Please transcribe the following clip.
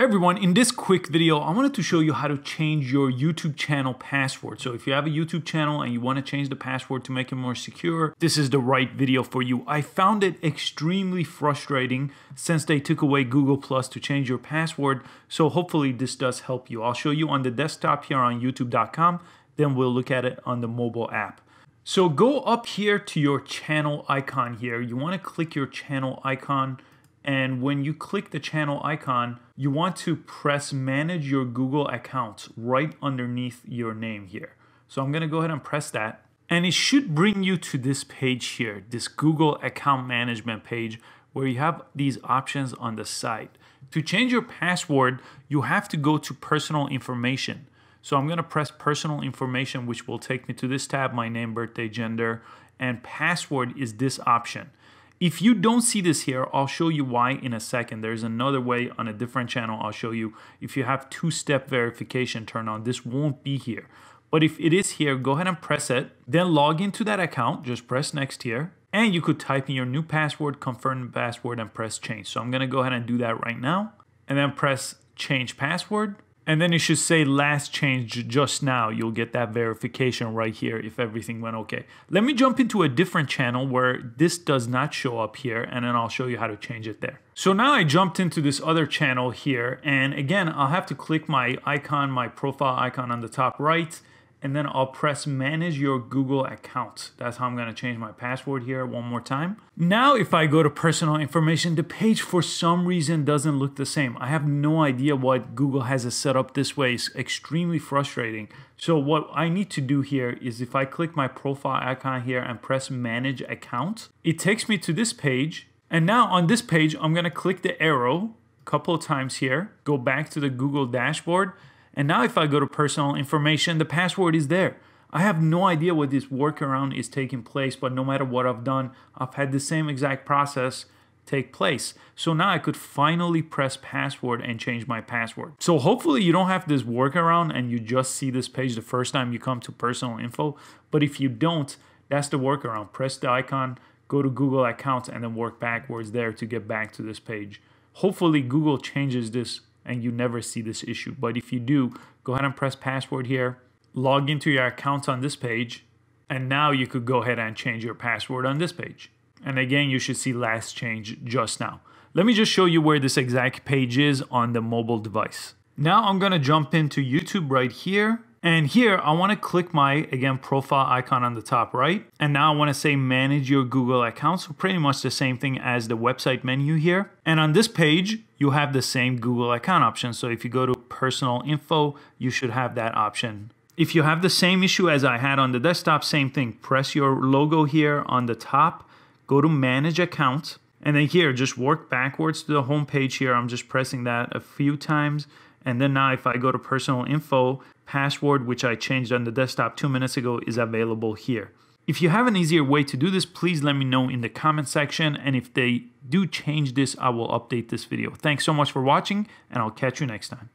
Hey everyone, in this quick video, I wanted to show you how to change your YouTube channel password. So if you have a YouTube channel and you want to change the password to make it more secure, this is the right video for you. I found it extremely frustrating since they took away Google Plus to change your password. So hopefully this does help you. I'll show you on the desktop here on youtube.com, then we'll look at it on the mobile app. So go up here to your channel icon here. You want to click your channel icon and when you click the channel icon, you want to press manage your Google accounts right underneath your name here. So I'm gonna go ahead and press that. And it should bring you to this page here, this Google account management page where you have these options on the side. To change your password, you have to go to personal information. So I'm gonna press personal information, which will take me to this tab, my name, birthday, gender, and password is this option. If you don't see this here, I'll show you why in a second. There's another way on a different channel I'll show you. If you have two-step verification turned on, this won't be here. But if it is here, go ahead and press it. Then log into that account, just press next here. And you could type in your new password, confirm password, and press change. So I'm gonna go ahead and do that right now. And then press change password and then it should say last change just now. You'll get that verification right here if everything went okay. Let me jump into a different channel where this does not show up here and then I'll show you how to change it there. So now I jumped into this other channel here and again, I'll have to click my icon, my profile icon on the top right and then I'll press manage your Google account. That's how I'm gonna change my password here one more time. Now, if I go to personal information, the page for some reason doesn't look the same. I have no idea what Google has it set up this way. It's extremely frustrating. So what I need to do here is if I click my profile icon here and press manage account, it takes me to this page. And now on this page, I'm gonna click the arrow a couple of times here, go back to the Google dashboard, and now if I go to personal information, the password is there. I have no idea what this workaround is taking place, but no matter what I've done, I've had the same exact process take place. So now I could finally press password and change my password. So hopefully you don't have this workaround and you just see this page the first time you come to personal info. But if you don't, that's the workaround. Press the icon, go to Google accounts and then work backwards there to get back to this page. Hopefully Google changes this and you never see this issue. But if you do, go ahead and press password here, log into your account on this page, and now you could go ahead and change your password on this page. And again, you should see last change just now. Let me just show you where this exact page is on the mobile device. Now I'm gonna jump into YouTube right here and here I want to click my, again, profile icon on the top right. And now I want to say manage your Google account. So pretty much the same thing as the website menu here. And on this page, you have the same Google account option. So if you go to personal info, you should have that option. If you have the same issue as I had on the desktop, same thing. Press your logo here on the top, go to manage account. And then here, just work backwards to the home page here. I'm just pressing that a few times. And then now if I go to personal info, password, which I changed on the desktop two minutes ago, is available here. If you have an easier way to do this, please let me know in the comment section. And if they do change this, I will update this video. Thanks so much for watching, and I'll catch you next time.